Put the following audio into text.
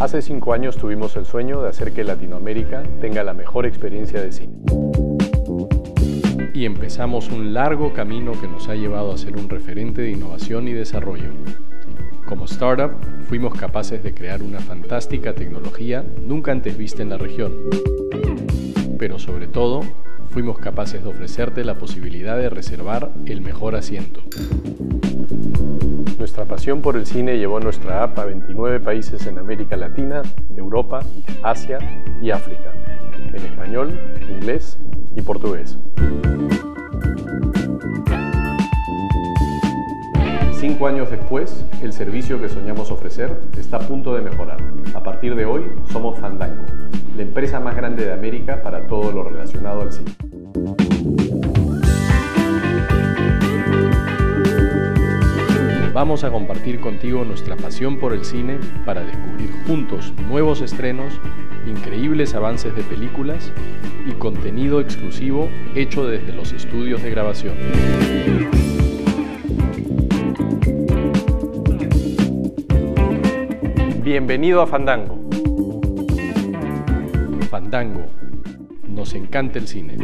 Hace cinco años tuvimos el sueño de hacer que Latinoamérica tenga la mejor experiencia de cine. Y empezamos un largo camino que nos ha llevado a ser un referente de innovación y desarrollo. Como startup, fuimos capaces de crear una fantástica tecnología nunca antes vista en la región. Pero sobre todo, fuimos capaces de ofrecerte la posibilidad de reservar el mejor asiento. Nuestra pasión por el cine llevó nuestra app a 29 países en América Latina, Europa, Asia y África, en español, inglés y portugués. Cinco años después, el servicio que soñamos ofrecer está a punto de mejorar. A partir de hoy, somos Fandango, la empresa más grande de América para todo lo relacionado al cine. Vamos a compartir contigo nuestra pasión por el cine para descubrir juntos nuevos estrenos, increíbles avances de películas y contenido exclusivo hecho desde los estudios de grabación. Bienvenido a Fandango. Fandango. Nos encanta el cine.